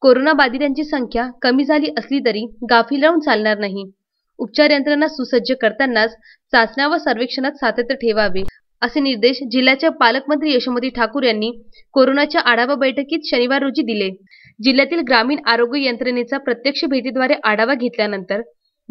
कोरोनाबाधितांची संख्या कमी झाली असली तरी गाफी लावून चालणार नाही. उपचार यंत्रणा सुसज्ज करतानाच चाचण्या व सर्वेक्षणात सातत्य ठेवावे असे निर्देश जिल्ह्याच्या पालकमंत्री यशोमती ठाकूर यांनी कोरोनाच्या आढावा बैठकीत शनिवार रोजी दिले. जिल्ह्यातील ग्रामीण आरोग्य यंत्रणेचा प्रत्यक्ष भेटीद्वारे आढावा घेतल्यानंतर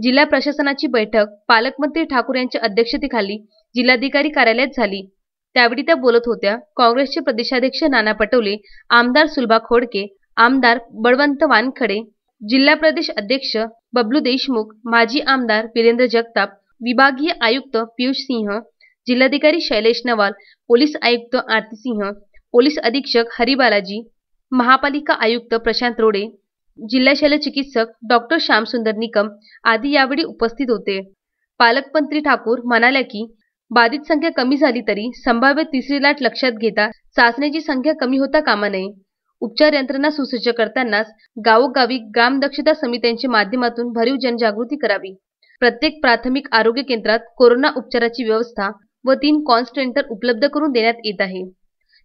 जिल्हा प्रशासनाची बैठक पालकमंत्री ठाकूर यांच्या अध्यक्षतेखाली जिल्हाधिकारी कार्यालयात झाली. त्यावेळी त्या बोलत होत्या काँग्रेसचे प्रदेशाध्यक्ष नाना पटोले आमदार सुलभा खोडके आमदार बळवंत वानखडे जिल्हा प्रदेश अध्यक्ष बबलू देशमुख माजी आमदार वीरेंद्र जगताप विभागीय आयुक्त पियुष सिंह जिल्हाधिकारी शैलेश नवाल पोलीस आयुक्त आरती सिंह पोलीस अधीक्षक हरिबालाजी महापालिका आयुक्त प्रशांत रोडे जिल्हा शल्यचिकित्सक डॉक्टर श्यामसुंदर निकम आदी यावेळी उपस्थित होते. पालकमंत्री ठाकूर म्हणाल्या की बाधित संख्या कमी झाली तरी संभाव्य तिसरी लाट लक्षात घेता चाचण्याची संख्या कमी होता कामा नये. उपचार यंत्रणा सुसज्ज करतानाच गावोगावी ग्राम दक्षता समित्यांच्या माध्यमातून भरीव जनजागृती करावी. प्रत्येक प्राथमिक आरोग्य केंद्रात कोरोना उपचाराची व्यवस्था व तीन कॉन्स्टेंटर उपलब्ध करून देण्यात येत आहे.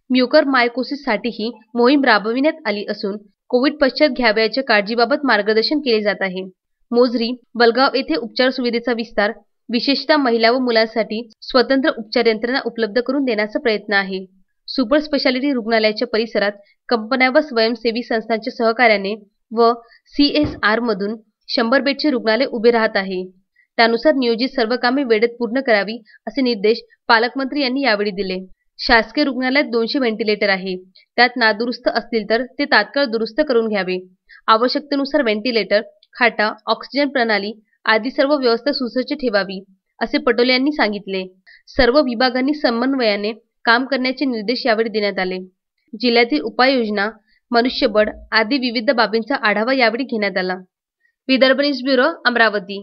म्युकर मायकोसिससाठीही मोहीम राबविण्यात आली असून कोविड पश्चात घ्यावयाच्या काळजीबाबत मार्गदर्शन केले जात आहे. मोजरी बलगाव येथे उपचार सुविधेचा विस्तार विशेषतः महिला व मुलांसाठी स्वतंत्र उपचार यंत्रणा उपलब्ध करून देण्याचा प्रयत्न आहे. सुपर स्पेशालिटी रुग्णालयाच्या परिसरात कंपन्या व स्वयंसेवी संस्थांच्या सहकार्याने व सीएसआर मधून शंभर बेडचे रुग्णालय उभे राहत आहे. त्यानुसार नियोजित सर्व कामे वेळेत पूर्ण करावी असे निर्देश पालकमंत्री यांनी यावेळी दिले. शासकीय रुग्णालयात दोनशे व्हेंटिलेटर आहे. त्यात नादुरुस्त असतील तर ते तात्काळ दुरुस्त करून घ्यावे. आवश्यकतेनुसार व्हेंटिलेटर खाटा ऑक्सिजन प्रणाली आदी सर्व व्यवस्था सुसज्ज ठेवावी असे पटोले यांनी सांगितले. सर्व विभागांनी समन्वयाने काम करण्याचे निर्देश यावेळी देण्यात आले. जिल्ह्यातील उपाययोजना मनुष्यबळ आदी विविध बाबींचा आढावा यावेळी घेण्यात आला. Vidarbha news bureau Amravati.